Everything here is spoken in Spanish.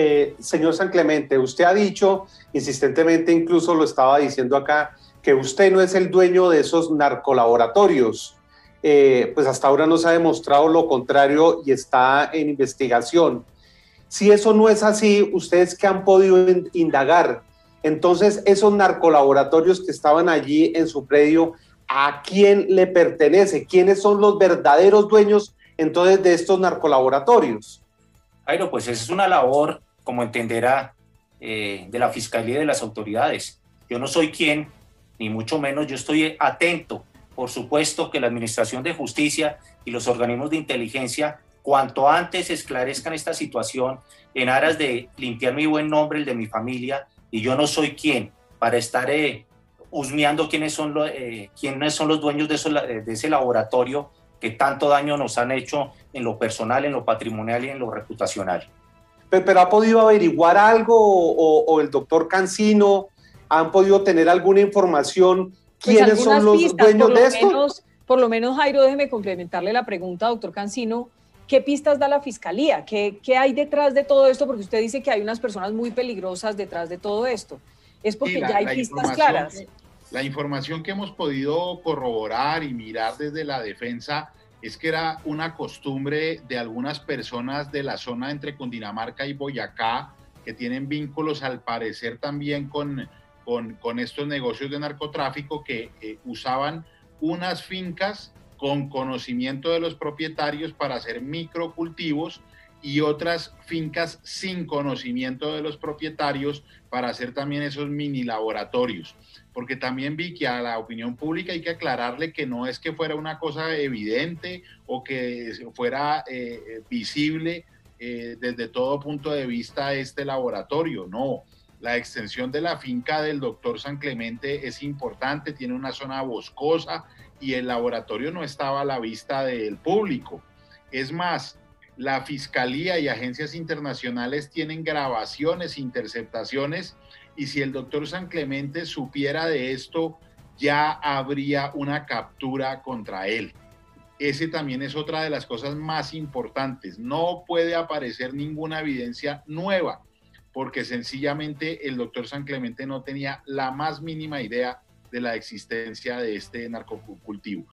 eh, señor San Clemente, usted ha dicho insistentemente, incluso lo estaba diciendo acá, que usted no es el dueño de esos narcolaboratorios. Eh, pues hasta ahora no se ha demostrado lo contrario y está en investigación. Si eso no es así, ustedes que han podido indagar, entonces esos narcolaboratorios que estaban allí en su predio, ¿a quién le pertenece? ¿Quiénes son los verdaderos dueños entonces de estos narcolaboratorios? Jairo, pues es una labor, como entenderá, eh, de la Fiscalía y de las autoridades. Yo no soy quien, ni mucho menos, yo estoy atento, por supuesto, que la Administración de Justicia y los organismos de inteligencia cuanto antes esclarezcan esta situación en aras de limpiar mi buen nombre, el de mi familia, y yo no soy quien para estar eh, husmeando quiénes son, eh, quiénes son los dueños de, de ese laboratorio que tanto daño nos han hecho en lo personal, en lo patrimonial y en lo reputacional. Pero, ¿ha podido averiguar algo o, el doctor Cancino han podido tener alguna información? Pues ¿Quiénes son los dueños de esto? por lo menos, Jairo, déjeme complementarle la pregunta, doctor Cancino. ¿Qué pistas da la fiscalía? ¿Qué, ¿Qué, hay detrás de todo esto? Porque usted dice que hay unas personas muy peligrosas detrás de todo esto. ¿Es porque ya hay pistas claras? La información que hemos podido corroborar y mirar desde la defensa es que era una costumbre de algunas personas de la zona entre Cundinamarca y Boyacá que tienen vínculos al parecer también con, con, estos negocios de narcotráfico que usaban unas fincas con conocimiento de los propietarios para hacer microcultivos y otras fincas sin conocimiento de los propietarios para hacer también esos mini laboratorios. Porque también vi que a la opinión pública hay que aclararle que no es que fuera una cosa evidente o que fuera eh, visible eh, desde todo punto de vista este laboratorio, no. La extensión de la finca del doctor San Clemente es importante, tiene una zona boscosa y el laboratorio no estaba a la vista del público. Es más, la Fiscalía y agencias internacionales tienen grabaciones, interceptaciones, y si el doctor San Clemente supiera de esto, ya habría una captura contra él. Ese también es otra de las cosas más importantes. No puede aparecer ninguna evidencia nueva, porque sencillamente el doctor San Clemente no tenía la más mínima idea de la existencia de este narcocultivo.